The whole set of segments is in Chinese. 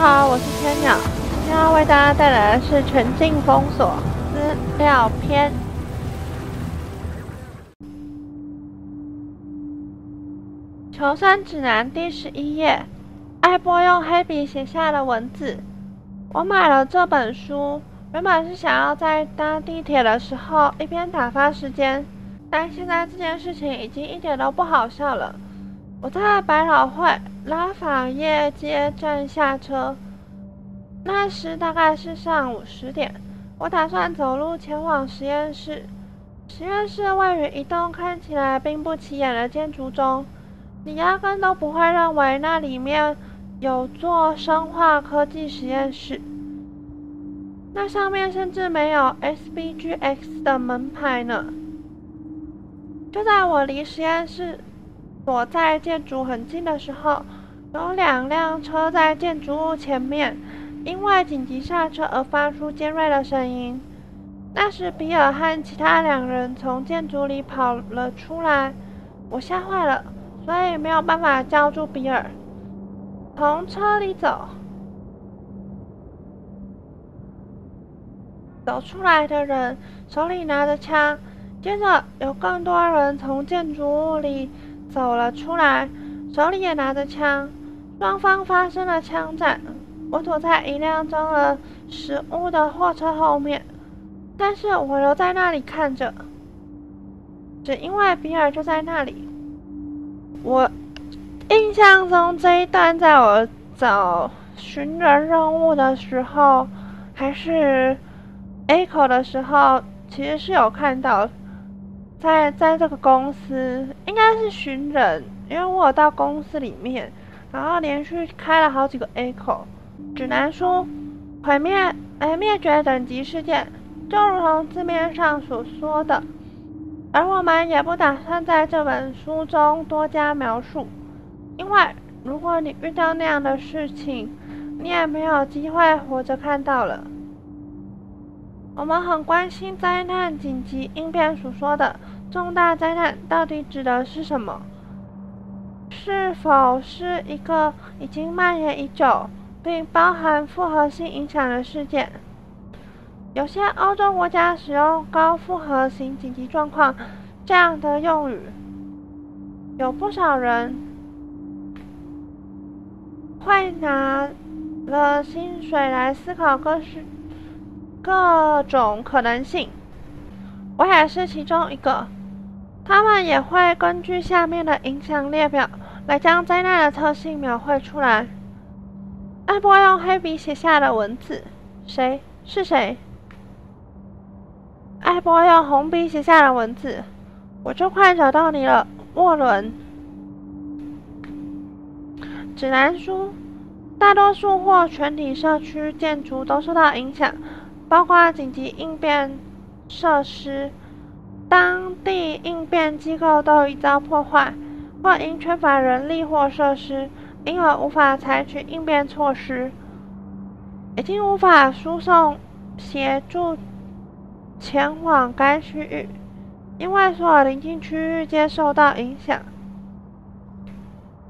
好，我是千鸟，今天要为大家带来的是《全境封锁》资料篇。求生指南第十一页，艾波用黑笔写下了文字。我买了这本书，原本是想要在搭地铁的时候一边打发时间，但现在这件事情已经一点都不好笑了。我在百老汇拉法叶街站下车，那时大概是上午十点。我打算走路前往实验室。实验室位于一栋看起来并不起眼的建筑中，你压根都不会认为那里面有座生化科技实验室。那上面甚至没有 SBGX 的门牌呢。就在我离实验室。躲在建筑很近的时候，有两辆车在建筑物前面，因为紧急刹车而发出尖锐的声音。那时，比尔和其他两人从建筑里跑了出来，我吓坏了，所以没有办法叫住比尔。从车里走，走出来的人手里拿着枪，接着有更多人从建筑物里。走了出来，手里也拿着枪，双方发生了枪战。我躲在一辆装了食物的货车后面，但是我留在那里看着，只因为比尔就在那里。我印象中这一段在我找寻人任务的时候，还是 A 口的时候，其实是有看到。在在这个公司应该是寻人，因为我有到公司里面，然后连续开了好几个 A 口。指南书毁灭哎灭绝等级事件，就如同字面上所说的，而我们也不打算在这本书中多加描述，因为如果你遇到那样的事情，你也没有机会活着看到了。我们很关心灾难紧急应变所说的重大灾难到底指的是什么？是否是一个已经蔓延已久并包含复合性影响的事件？有些欧洲国家使用“高复合型紧急状况”这样的用语，有不少人会拿了薪水来思考各式。各种可能性，我也是其中一个。他们也会根据下面的影响列表来将灾难的特性描绘出来。艾波用黑笔写下的文字，谁是谁？艾波用红笔写下的文字，我就快找到你了，沃伦。指南书：大多数或全体社区建筑都受到影响。包括紧急应变设施，当地应变机构都已遭破坏，或因缺乏人力或设施，因而无法采取应变措施，已经无法输送协助前往该区域，因为所有邻近区域皆受到影响。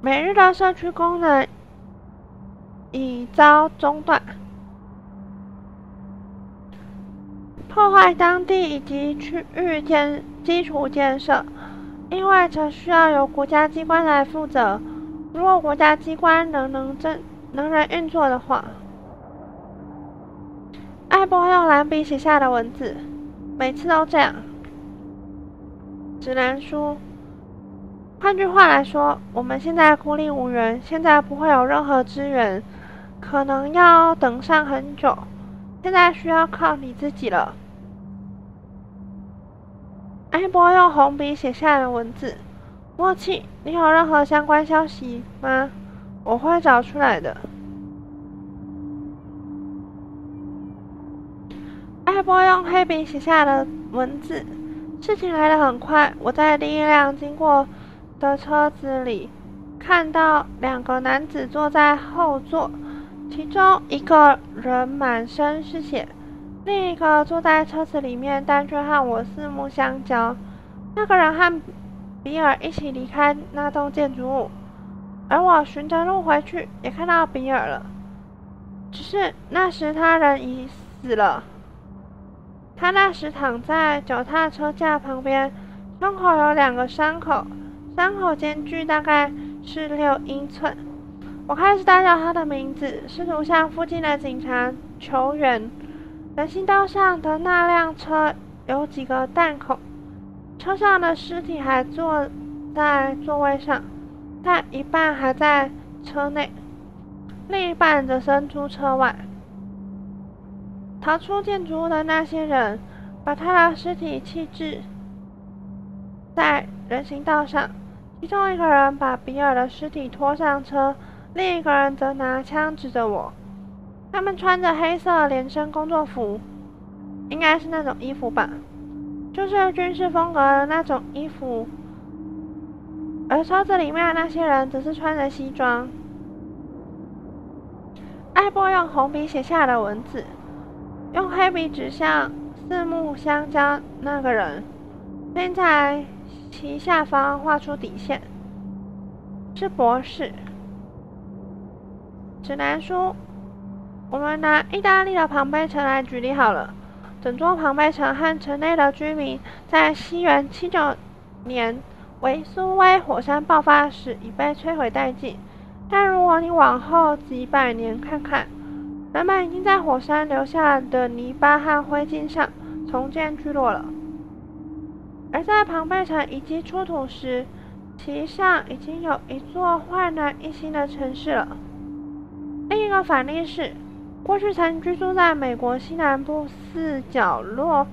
每日的社区功能已遭中断。破坏当地以及区域建基础建设，因为这需要由国家机关来负责。如果国家机关能能正能人运作的话，艾波用蓝笔写下的文字，每次都这样。指南书。换句话来说，我们现在孤立无援，现在不会有任何支援，可能要等上很久。现在需要靠你自己了。艾波用红笔写下的文字。默契，你有任何相关消息吗？我会找出来的。艾波用黑笔写下的文字。事情来得很快，我在第一辆经过的车子里看到两个男子坐在后座，其中一个人满身是血。另一个坐在车子里面，但却和我四目相交。那个人和比尔一起离开那栋建筑物，而我循着路回去，也看到比尔了。只是那时他人已死了。他那时躺在脚踏车架旁边，胸口有两个伤口，伤口间距大概是六英寸。我开始大叫他的名字，试图向附近的警察求援。人行道上的那辆车有几个弹孔，车上的尸体还坐在座位上，但一半还在车内，另一半则伸出车外。逃出建筑物的那些人，把他的尸体弃置在人行道上。其中一个人把比尔的尸体拖上车，另一个人则拿枪指着我。他们穿着黑色连身工作服，应该是那种衣服吧，就是军事风格的那种衣服。而车子里面的那些人则是穿着西装。艾波用红笔写下的文字。用黑笔指向四目相交那个人，并在其下方画出底线。是博士。指南书，我们拿意大利的庞贝城来举例好了。整座庞贝城和城内的居民，在西元七九年维苏威火山爆发时已被摧毁殆尽。但如果你往后几百年看看，人们已经在火山留下的泥巴和灰烬上重建聚落了，而在庞贝城遗迹出土时，其上已经有一座焕然一新的城市了。另一个反例是，过去曾居住在美国西南部四角落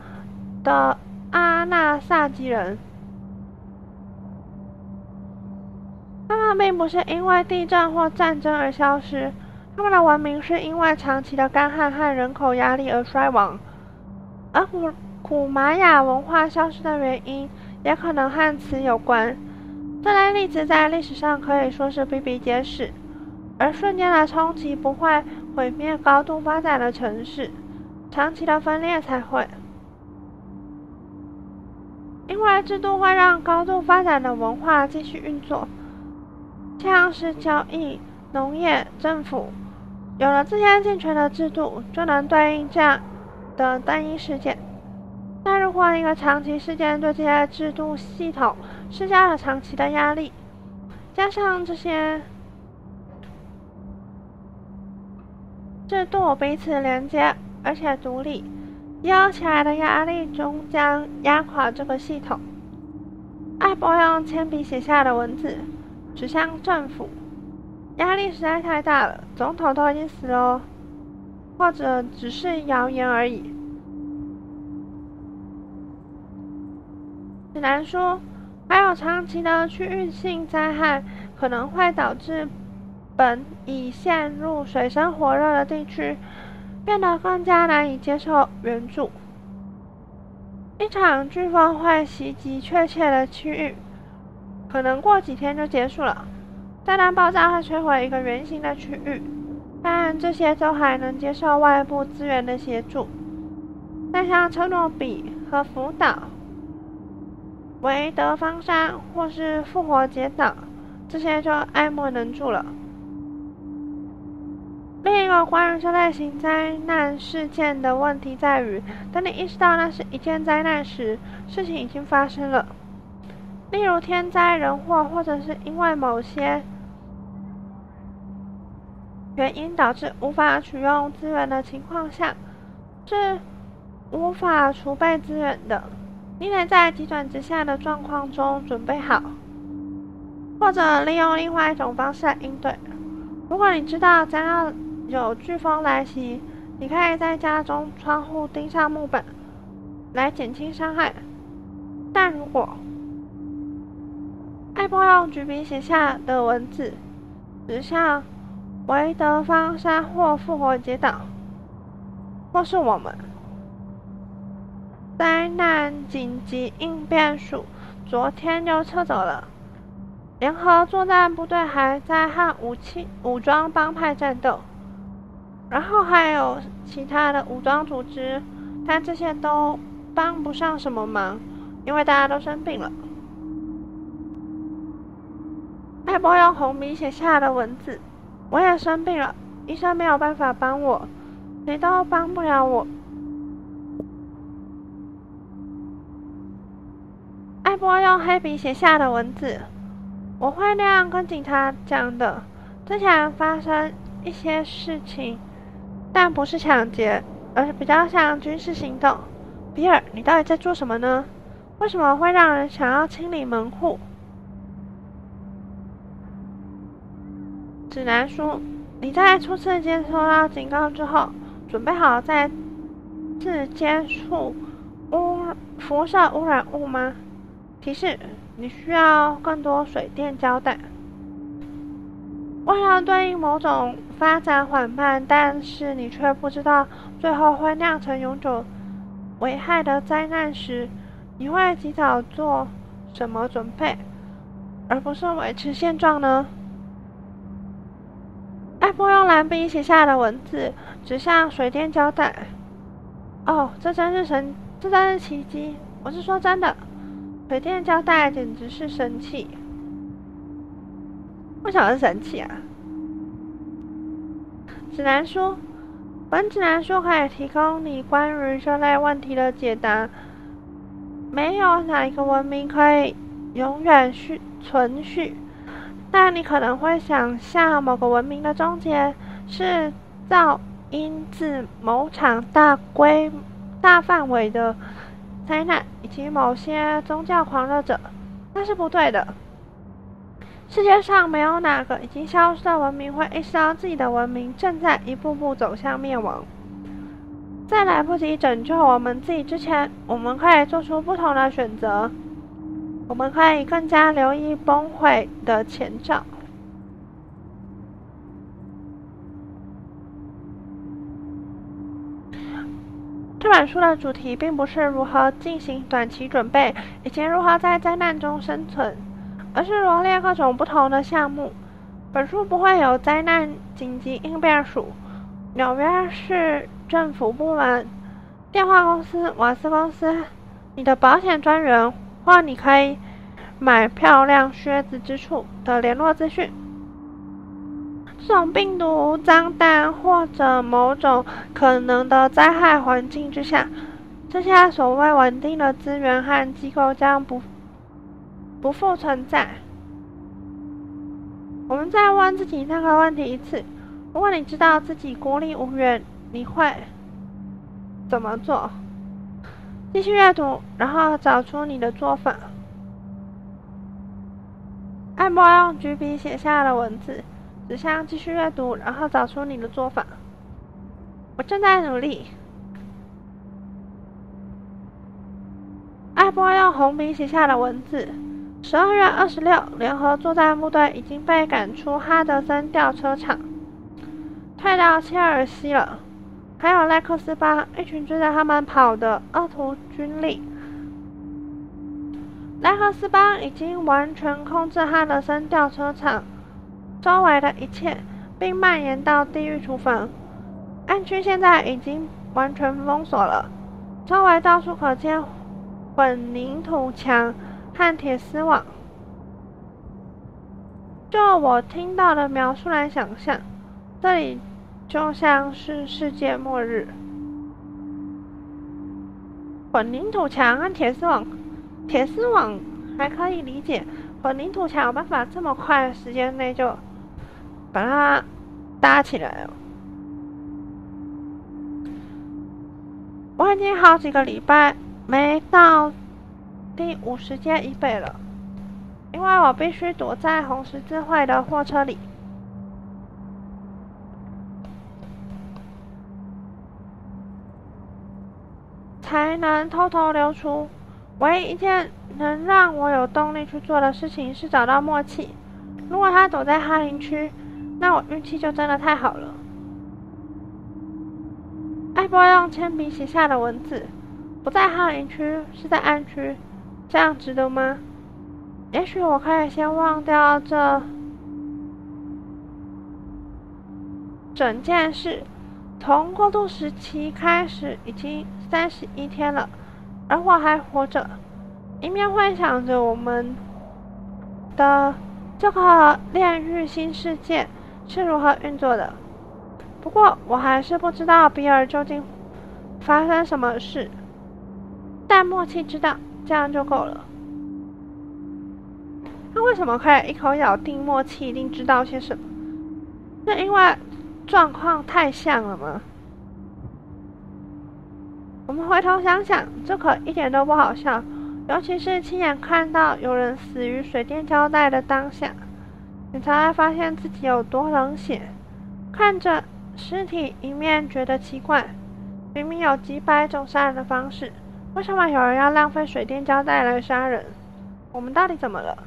的阿纳萨基人，他们并不是因为地震或战争而消失。他们的文明是因为长期的干旱和人口压力而衰亡，而古古玛雅文化消失的原因也可能和此有关。这类例子在历史上可以说是比比皆是，而瞬间的冲击不会毁灭高度发展的城市，长期的分裂才会。因为制度会让高度发展的文化继续运作，像是交易、农业、政府。有了这些健全的制度，就能对应这样的单一事件。但如果一个长期事件对这些制度系统施加了长期的压力，加上这些制度彼此连接而且独立，压起来的压力终将压垮这个系统。艾博用铅笔写下的文字，指向政府。压力实在太大了，总统都已经死了，或者只是谣言而已。指南说，还有长期的区域性灾害可能会导致本已陷入水深火热的地区变得更加难以接受援助。一场飓风会袭击确切的区域，可能过几天就结束了。炸弹爆炸会摧毁一个圆形的区域，但这些都还能接受外部资源的协助。但像车诺比和福岛、维德方山或是复活节岛，这些就爱莫能助了。另一个关于这类型灾难事件的问题在于，当你意识到那是一件灾难时，事情已经发生了。例如天灾人祸，或者是因为某些。原因导致无法取用资源的情况下，是无法储备资源的。你得在急转直下的状况中准备好，或者利用另外一种方式来应对。如果你知道将要有飓风来袭，你可以在家中窗户钉上木板来减轻伤害。但如果艾波用举笔写下的文字指向。维德方山或复活节岛，或是我们灾难紧急应变署昨天就撤走了。联合作战部队还在和武器武装帮派战斗，然后还有其他的武装组织，但这些都帮不上什么忙，因为大家都生病了。艾波用红笔写下的文字。我也生病了，医生没有办法帮我，谁都帮不了我。艾波用黑笔写下的文字，我会那样跟警察讲的。之前发生一些事情，但不是抢劫，而是比较像军事行动。比尔，你到底在做什么呢？为什么会让人想要清理门户？指南说：“你在初次接收到警告之后，准备好再次接触污辐射污染物吗？”提示：你需要更多水电胶带。为了对应某种发展缓慢，但是你却不知道最后会酿成永久危害的灾难时，你会及早做什么准备，而不是维持现状呢？艾波用蓝笔写下的文字指向水电胶带。哦，这真是神，这真是奇迹！我是说真的，水电胶带简直是神器。为什么是神器啊？指南书，本指南书可以提供你关于这类问题的解答。没有哪一个文明可以永远续存续，但你可能会想象某个文明的终结是噪音自某场大规大范围的灾难，以及某些宗教狂热者，那是不对的。世界上没有哪个已经消失的文明会意识到自己的文明正在一步步走向灭亡。在来不及拯救我们自己之前，我们可以做出不同的选择。我们可以更加留意崩溃的前兆。这本书的主题并不是如何进行短期准备，以及如何在灾难中生存。而是罗列各种不同的项目。本书不会有灾难紧急应变署、纽约市政府部门、电话公司、瓦斯公司、你的保险专员或你可以买漂亮靴子之处的联络资讯。这种病毒脏蛋或者某种可能的灾害环境之下，这些所谓稳定的资源和机构将不。不复存在。我们再问自己那个问题一次：如果你知道自己孤立无援，你会怎么做？继续阅读，然后找出你的做法。艾波用橘笔写下了文字，指向继续阅读，然后找出你的做法。我正在努力。艾波用红笔写下了文字。十二月二十六，联合作战部队已经被赶出哈德森吊车厂，退到切尔西了。还有赖克斯巴，一群追着他们跑的恶徒军力。莱克斯邦已经完全控制哈德森吊车厂周围的一切，并蔓延到地狱厨房。暗区现在已经完全封锁了，周围到处可见混凝土墙。和铁丝网，就我听到的描述来想象，这里就像是世界末日。混凝土墙和铁丝网，铁丝网还可以理解，混凝土墙有办法这么快的时间内就把它搭起来了。我已经好几个礼拜没到。第五十届以北了，因为我必须躲在红十字会的货车里，才能偷偷溜出。唯一一件能让我有动力去做的事情是找到默契。如果他躲在哈林区，那我运气就真的太好了。艾波用铅笔写下的文字，不在哈林区，是在安区。这样值得吗？也许我可以先忘掉这整件事。从过渡时期开始，已经三十一天了，而我还活着，一面幻想着我们的这个炼狱新世界是如何运作的，不过我还是不知道比尔究竟发生什么事。但默契知道，这样就够了。他为什么可以一口咬定默契一定知道些什么？是因为状况太像了吗？我们回头想想，这可一点都不好笑，尤其是亲眼看到有人死于水电胶带的当下，你才会发现自己有多冷血。看着尸体，一面觉得奇怪，明明有几百种杀人的方式，为什么有人要浪费水电胶带来杀人？我们到底怎么了？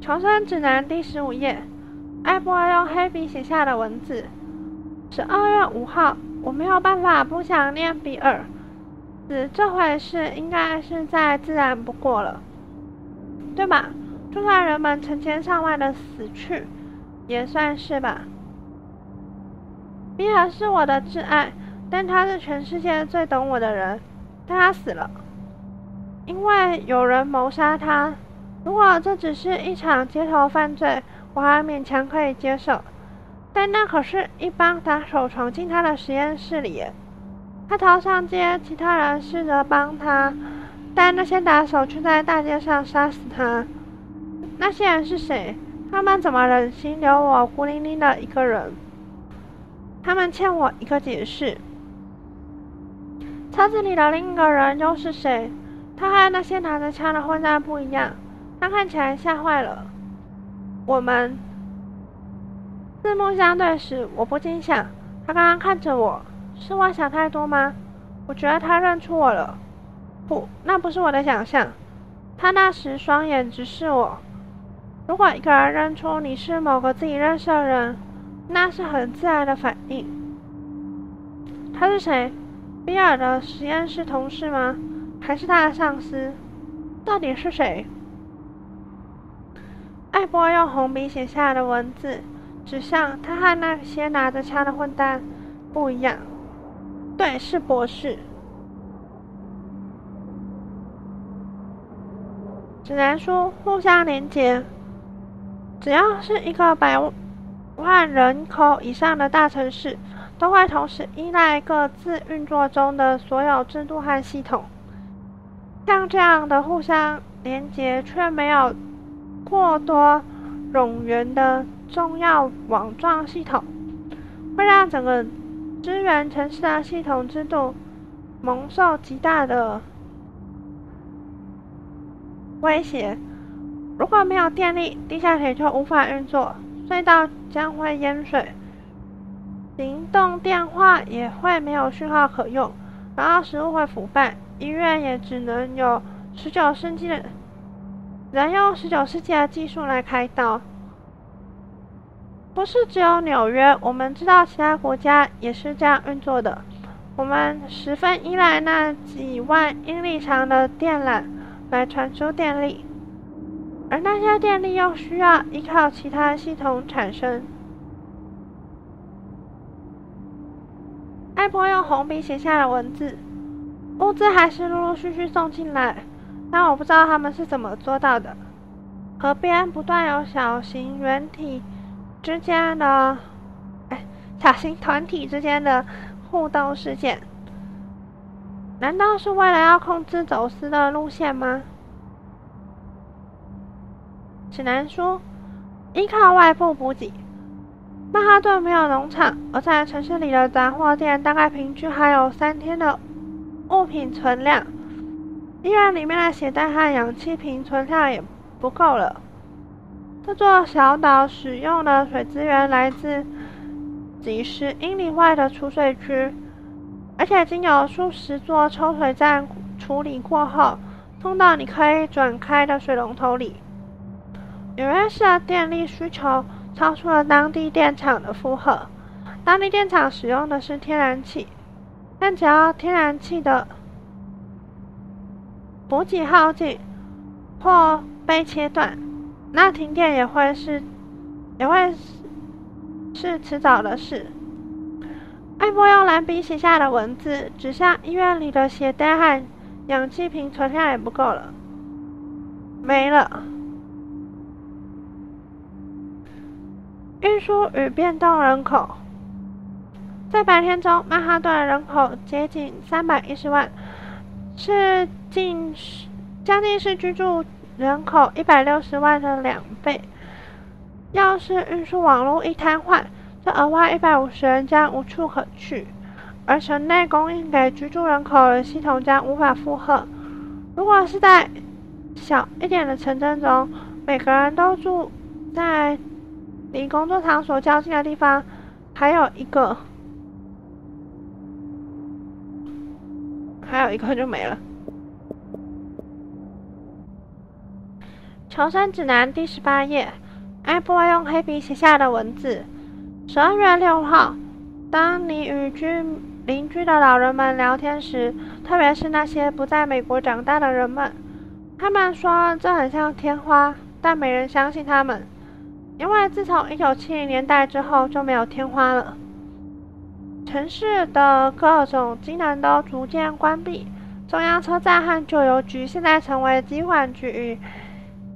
求生指南第十五页，艾波用黑笔写下的文字：十二月五号，我没有办法不想念比尔。死这回事应该是再自然不过了，对吧？就算人们成千上万的死去，也算是吧。比尔是我的挚爱，但他是全世界最懂我的人。但他死了，因为有人谋杀他。如果这只是一场街头犯罪，我还勉强可以接受。但那可是一帮打手闯进他的实验室里。他逃上街，其他人试着帮他，但那些打手却在大街上杀死他。那些人是谁？他们怎么忍心留我孤零零的一个人？他们欠我一个解释。车子里的另一个人又是谁？他和那些拿着枪的混蛋不一样。他看起来吓坏了。我们四目相对时，我不禁想：他刚刚看着我，是我想太多吗？我觉得他认出我了。不，那不是我的想象。他那时双眼直视我。如果一个人认出你是某个自己认识的人，那是很自然的反应。他是谁？比尔的实验室同事吗？还是他的上司？到底是谁？艾波用红笔写下的文字，指向他和那些拿着枪的混蛋不一样。对，是博士。指南书互相连接，只要是一个百万人口以上的大城市，都会同时依赖各自运作中的所有制度和系统。像这样的互相连接，却没有。过多冗员的重要网状系统，会让整个支援城市的系统制度蒙受极大的威胁。如果没有电力，地下铁就无法运作，隧道将会淹水，行动电话也会没有讯号可用，然后食物会腐败，医院也只能有十九世纪的。人用十九世纪的技术来开刀，不是只有纽约。我们知道其他国家也是这样运作的。我们十分依赖那几万英里长的电缆来传输电力，而那些电力又需要依靠其他系统产生。艾波用红笔写下了文字，物资还是陆陆续续送进来。但我不知道他们是怎么做到的。河边不断有小型圆体之间的，哎，小型团体之间的互动事件，难道是为了要控制走私的路线吗？指南说，依靠外部补给，曼哈顿没有农场，而在城市里的杂货店大概平均还有三天的物品存量。医院里面的血袋和氧气瓶存量也不够了。这座小岛使用的水资源来自几十英里外的储水区，而且经有数十座抽水站处理过后，通到你可以转开的水龙头里。纽约市的电力需求超出了当地电厂的负荷。当地电厂使用的是天然气，但只要天然气的补给耗尽或被切断，那停电也会是也会是迟早的事。艾波用蓝笔写下的文字，指向医院里的血袋和氧气瓶存量也不够了，没了。运输与变动人口。在白天中，曼哈顿人口接近三百一十万，是近将近是居住人口一百六十万的两倍。要是运输网络一瘫痪，这额外一百五十人将无处可去，而城内供应给居住人口的系统将无法负荷。如果是在小一点的城镇中，每个人都住在离工作场所较近的地方，还有一个，还有一个就没了。求生指南第十八页，艾波用黑笔写下的文字：十二月六号，当你与居邻居的老人们聊天时，特别是那些不在美国长大的人们，他们说这很像天花，但没人相信他们，因为自从一九七零年代之后就没有天花了。城市的各种机能都逐渐关闭，中央车站和旧邮局现在成为机管局与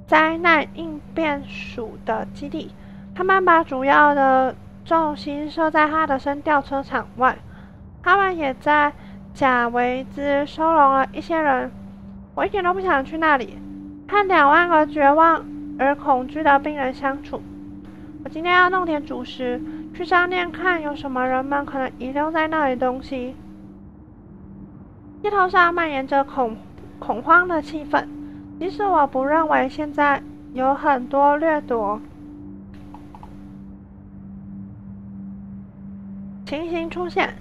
灾难应变署的基地。他们把主要的重心设在哈德森吊车场外。他们也在贾维兹收容了一些人，我一点都不想去那里，看两万个绝望而恐惧的病人相处。我今天要弄点主食，去商店看有什么人们可能遗留在那里东西。街头上蔓延着恐恐慌的气氛，即使我不认为现在有很多掠夺情形出现。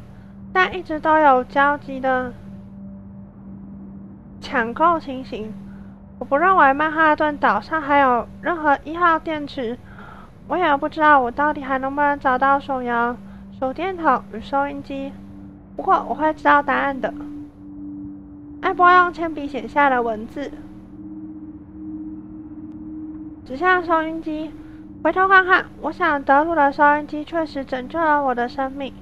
但一直都有焦急的抢购情形。我不认为曼哈顿岛上还有任何一号电池。我也不知道我到底还能不能找到手摇手电筒与收音机。不过我会知道答案的。艾波用铅笔写下了文字，指向收音机。回头看看，我想德鲁的收音机确实拯救了我的生命。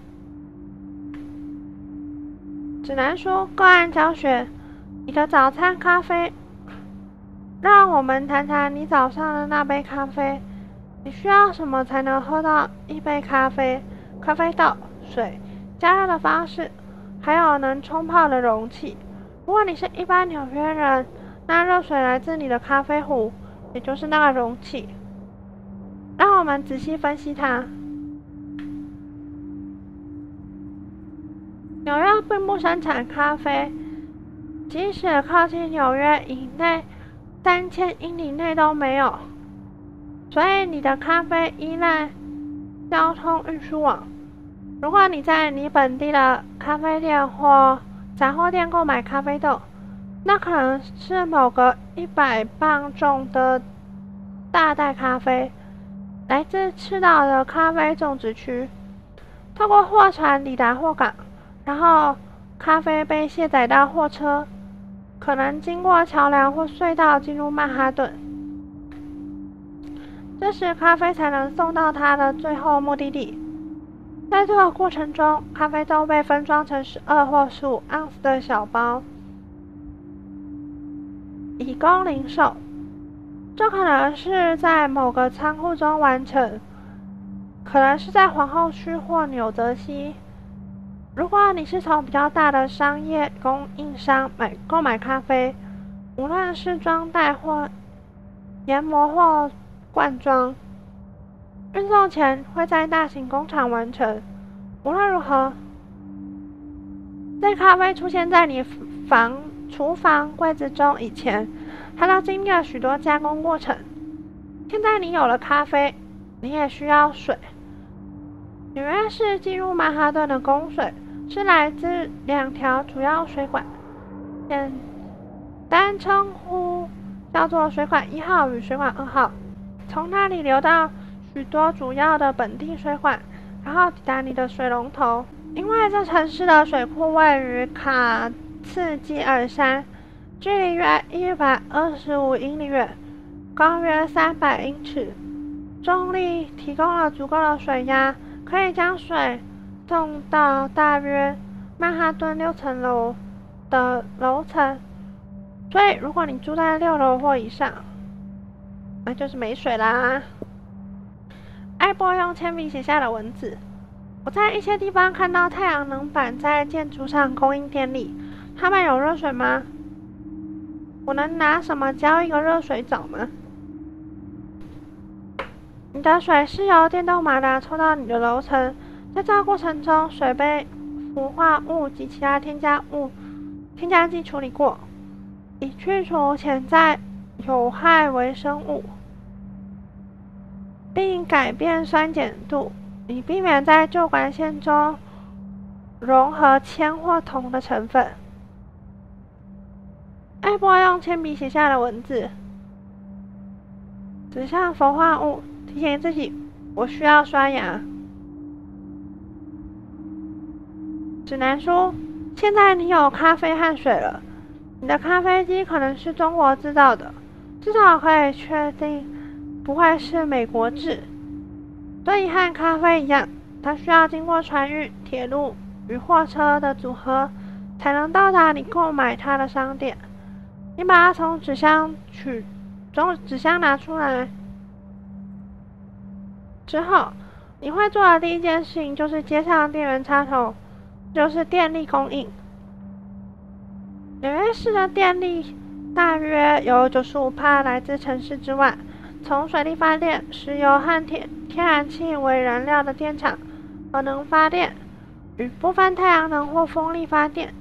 指南书个案教学，你的早餐咖啡。让我们谈谈你早上的那杯咖啡。你需要什么才能喝到一杯咖啡？咖啡豆、水、加热的方式，还有能冲泡的容器。如果你是一般纽约人，那热水来自你的咖啡壶，也就是那个容器。让我们仔细分析它。纽约并不生产咖啡，即使靠近纽约以内三千英里内都没有。所以你的咖啡依赖交通运输网。如果你在你本地的咖啡店或杂货店购买咖啡豆，那可能是某个一百磅重的大袋咖啡，来自赤道的咖啡种植区，透过货船抵达货港。然后，咖啡被卸载到货车，可能经过桥梁或隧道进入曼哈顿。这时，咖啡才能送到它的最后目的地。在这个过程中，咖啡豆被分装成十二或十五盎司的小包，以供零售。这可能是在某个仓库中完成，可能是在皇后区或纽泽西。如果你是从比较大的商业供应商买购买咖啡，无论是装袋或研磨或罐装，运送前会在大型工厂完成。无论如何，在咖啡出现在你房厨房柜子中以前，它都经历了许多加工过程。现在你有了咖啡，你也需要水。纽约市进入曼哈顿的供水。是来自两条主要水管，简单称呼叫做水管一号与水管二号。从那里流到许多主要的本地水管，然后抵达你的水龙头。因为这城市的水库位于卡茨基尔山，距离约一百二十五英里远，高约三百英尺，重力提供了足够的水压，可以将水。送到大约曼哈顿六层楼的楼层，所以如果你住在六楼或以上，那就是没水啦。艾波用铅笔写下了文字。我在一些地方看到太阳能板在建筑上供应电力。他们有热水吗？我能拿什么浇一个热水澡吗？你的水是由电动马达抽到你的楼层，在这过程中，水被氟化物及其他添加物、添加剂处理过，以去除潜在有害微生物，并改变酸碱度，以避免在旧管线中融合铅或铜的成分。艾波用铅笔写下了文字，指向氟化物，提醒自己：我需要刷牙。指南书：现在你有咖啡和水了。你的咖啡机可能是中国制造的，至少可以确定不会是美国制。所以和咖啡一样，它需要经过船运、铁路与货车的组合，才能到达你购买它的商店。你把它从纸箱取，从纸箱拿出来之后，你会做的第一件事情就是接上电源插头，就是电力供应。纽约市的电力大约有九十五帕来自城市之外，从水力发电、石油和天天然气为燃料的电厂核能发电与部分太阳能或风力发电。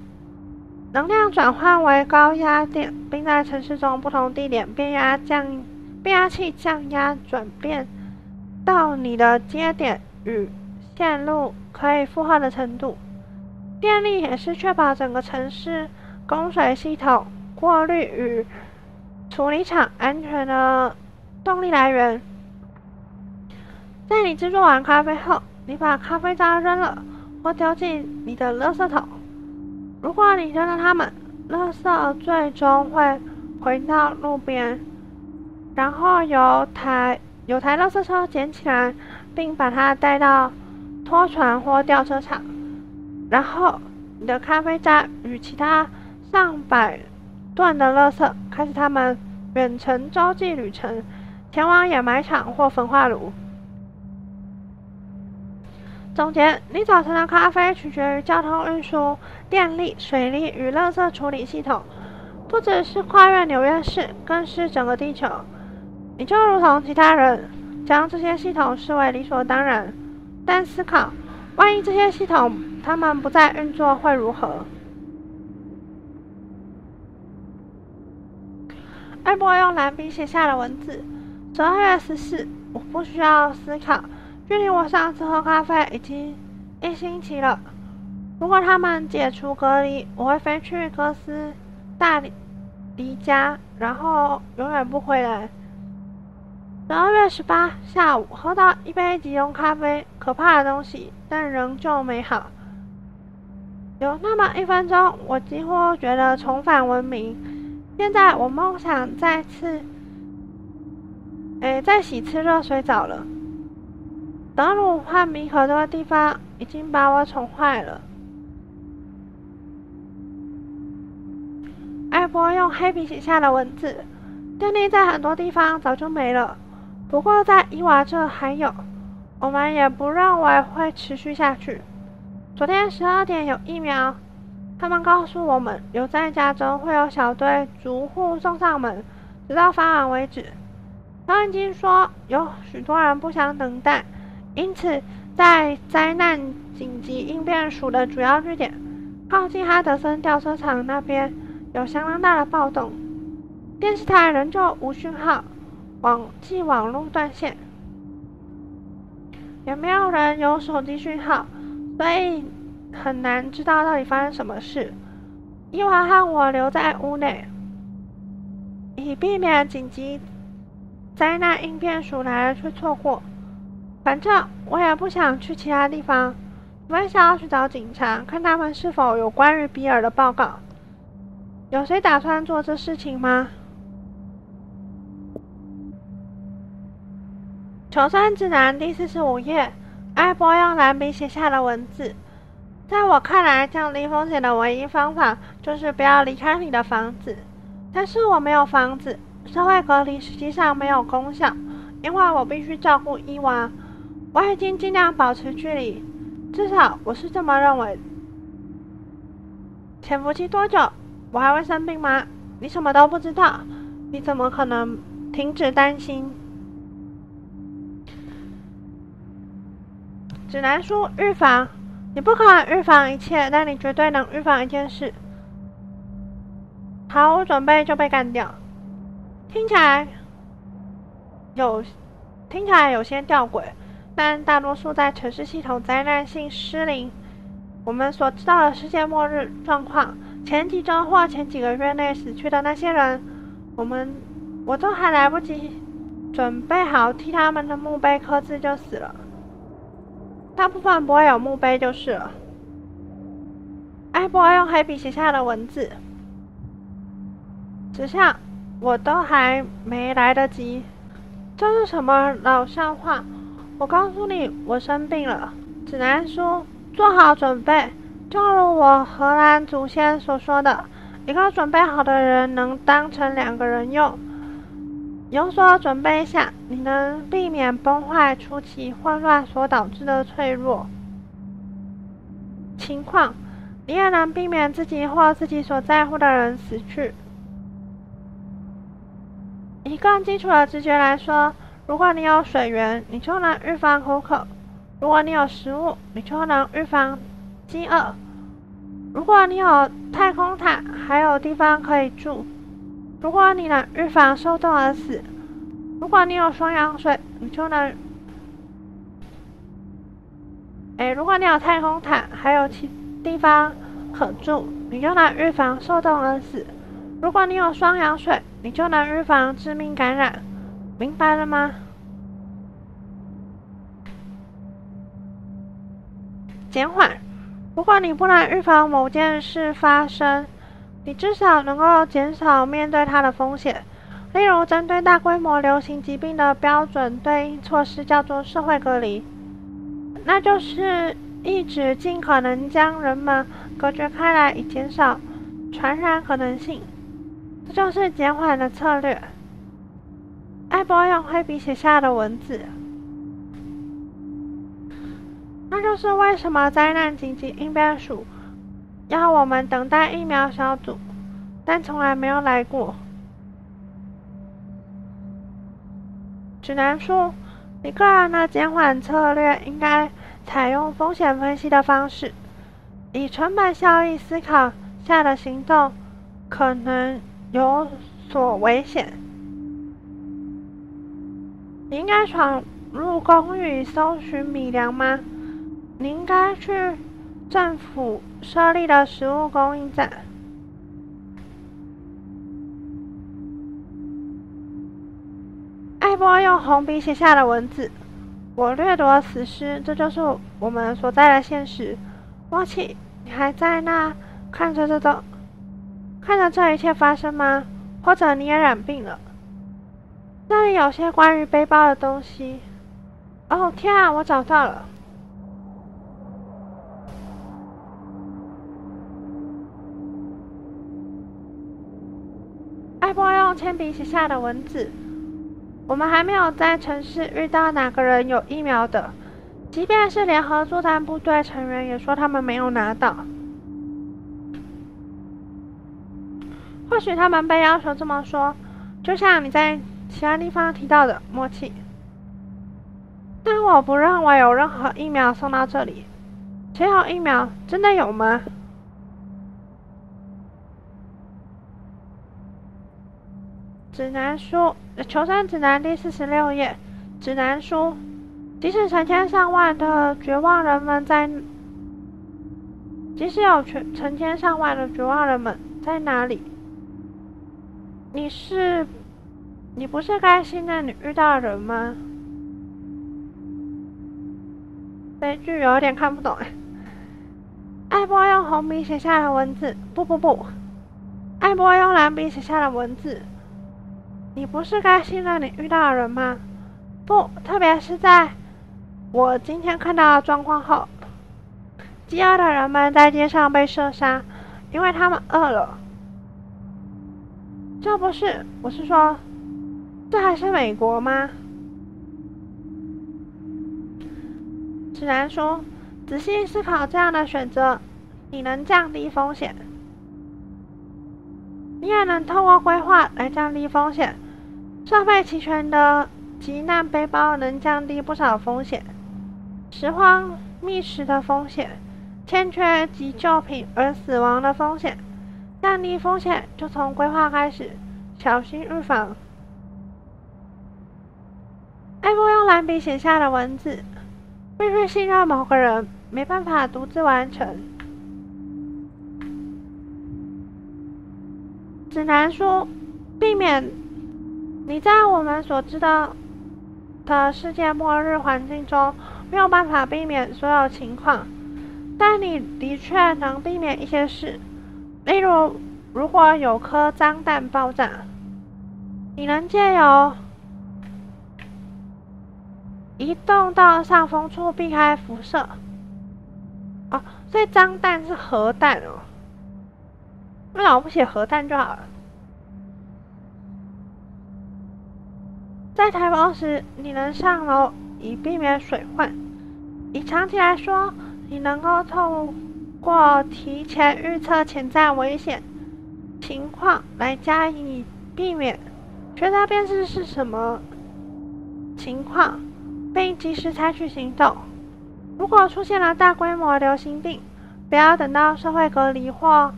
能量转换为高压电，并在城市中不同地点变压降变压器降压转变到你的接点与线路可以负荷的程度。电力也是确保整个城市供水系统、过滤与处理厂安全的动力来源。在你制作完咖啡后，你把咖啡渣扔了或丢进你的垃圾桶。如果你扔了它们，垃圾最终会回到路边，然后由台有台垃圾车捡起来，并把它带到拖船或吊车场。然后你的咖啡渣与其他上百吨的垃圾开始他们远程洲际旅程，前往掩埋场或焚化炉。总结：你早晨的咖啡取决于交通运输、电力、水利与垃圾处理系统，不只是跨越纽约市，更是整个地球。你就如同其他人，将这些系统视为理所当然。但思考，万一这些系统他们不再运作会如何？艾波用蓝笔写下了文字：十二月十四，我不需要思考。距离我上次喝咖啡已经一星期了。如果他们解除隔离，我会飞去哥斯大黎加，然后永远不回来。十二月十八下午，喝到一杯即溶咖啡，可怕的东西，但仍旧美好。有那么一分钟，我几乎觉得重返文明。现在我梦想再次，哎，再洗次热水澡了。德鲁和米可这个地方已经把我宠坏了。艾波用黑笔写下了文字：电力在很多地方早就没了，不过在伊娃这还有。我们也不认为会持续下去。昨天十二点有疫苗，他们告诉我们留在家中会有小队逐户送上门，直到发完为止。他已经说有许多人不想等待。因此，在灾难紧急应变署的主要据点，靠近哈德森吊车厂那边，有相当大的暴动。电视台仍旧无讯号，网际网络断线，也没有人有手机讯号，所以很难知道到底发生什么事。伊娃和我留在屋内，以避免紧急灾难应变署来了却错过。反正我也不想去其他地方，我也想要去找警察，看他们是否有关于比尔的报告。有谁打算做这事情吗？求生指南第四十五页，艾波用蓝笔写下了文字。在我看来，降低风险的唯一方法就是不要离开你的房子。但是我没有房子，社会隔离实际上没有功效，因为我必须照顾伊娃。我已经尽量保持距离，至少我是这么认为。潜伏期多久？我还会生病吗？你什么都不知道，你怎么可能停止担心？指南书预防，你不可能预防一切，但你绝对能预防一件事：毫无准备就被干掉。听起来有，听起来有些吊诡。但大多数在城市系统灾难性失灵，我们所知道的世界末日状况，前几周或前几个月内死去的那些人，我们我都还来不及准备好替他们的墓碑刻字就死了。大部分不会有墓碑就是了。艾波用黑笔写下的文字，只像我都还没来得及。这是什么老笑话？我告诉你，我生病了。指南说：“做好准备，就如我荷兰祖先所说的，一个准备好的人能当成两个人用。有所准备下，你能避免崩坏初期混乱所导致的脆弱情况，你也能避免自己或自己所在乎的人死去。以更基础的直觉来说。”如果你有水源，你就能预防口渴；如果你有食物，你就能预防饥饿；如果你有太空塔，还有地方可以住；如果你能预防受冻而死；如果你有双氧水，你就能……哎，如果你有太空毯，还有其地方可住，你就能预防受冻而死；如果你有双氧水，你就能预防致命感染。明白了吗？减缓。如果你不能预防某件事发生，你至少能够减少面对它的风险。例如，针对大规模流行疾病的标准对应措施叫做社会隔离，那就是一直尽可能将人们隔绝开来，以减少传染可能性。这就是减缓的策略。艾博用黑笔写下的文字，那就是为什么灾难紧急应变署要我们等待疫苗小组，但从来没有来过。指南说，你个人的减缓策略应该采用风险分析的方式，以成本效益思考下的行动可能有所危险。你应该闯入公寓搜寻米粮吗？你应该去政府设立的食物供应站。艾波用红笔写下的文字，我掠夺死尸，这就是我们所在的现实。莫奇，你还在那看着这都，看着这一切发生吗？或者你也染病了？那里有些关于背包的东西。哦天啊，我找到了！铅笔写下的文字。我们还没有在城市遇到哪个人有疫苗的，即便是联合作战部队成员也说他们没有拿到。或许他们被要求这么说，就像你在。其他地方提到的默契，但我不认为有任何疫苗送到这里。谁有疫苗？真的有吗？指南书，求生指南第四十六页。指南书，即使成千上万的绝望人们在，即使有全成千上万的绝望人们在哪里？你是？你不是该信任你遇到的人吗？这句有点看不懂哎。艾波用红笔写下的文字，不不不，艾波用蓝笔写下的文字。你不是该信任你遇到的人吗？不，特别是在我今天看到的状况后，饥饿的人们在街上被射杀，因为他们饿了。这不是，我是说。这还是美国吗？指南说：“仔细思考这样的选择，你能降低风险。你也能透过规划来降低风险。设备齐全的急难背包能降低不少风险，拾荒觅食的风险，欠缺急救品而死亡的风险。降低风险就从规划开始，小心预防。”艾波用蓝笔写下了文字。必须信任某个人，没办法独自完成。指南说，避免你在我们所知道的世界末日环境中没有办法避免所有情况，但你的确能避免一些事。例如，如果有颗脏弹爆炸，你能借由。移动到上风处，避开辐射。哦，所以脏弹是核弹哦。那我不写核弹就好了。在台风时，你能上楼以避免水患。以长期来说，你能够透过提前预测潜在危险情况来加以避免。觉得辨识是什么情况？并及时采取行动。如果出现了大规模流行病，不要等到社会隔离或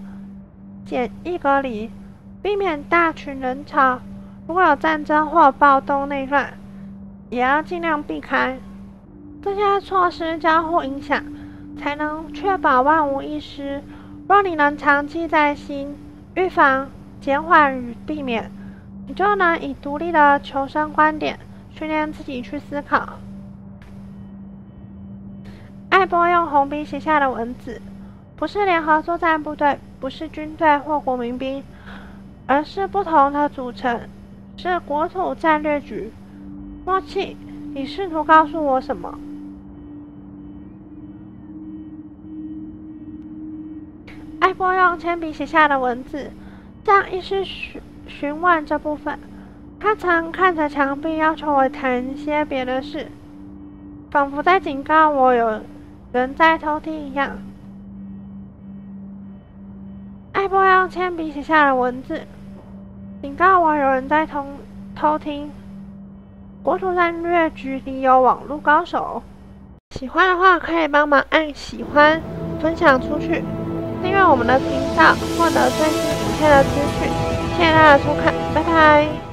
简易隔离，避免大群人潮。如果有战争或暴动内乱，也要尽量避开。这些措施交互影响，才能确保万无一失。若你能长期在心，预防、减缓与避免，你就能以独立的求生观点训练自己去思考。艾波用红笔写下的文字，不是联合作战部队，不是军队或国民兵，而是不同的组成，是国土战略局。默契，你试图告诉我什么？艾波用铅笔写下的文字，像一时询询问这部分。他曾看着墙壁，要求我谈些别的事，仿佛在警告我有。人在偷听一样，艾波用铅笔写下了文字，警告我有人在偷偷听。国土战略局里有网络高手，喜欢的话可以帮忙按喜欢、分享出去，订阅我们的频道，获得最新影片的资讯。谢谢大家收看，拜拜。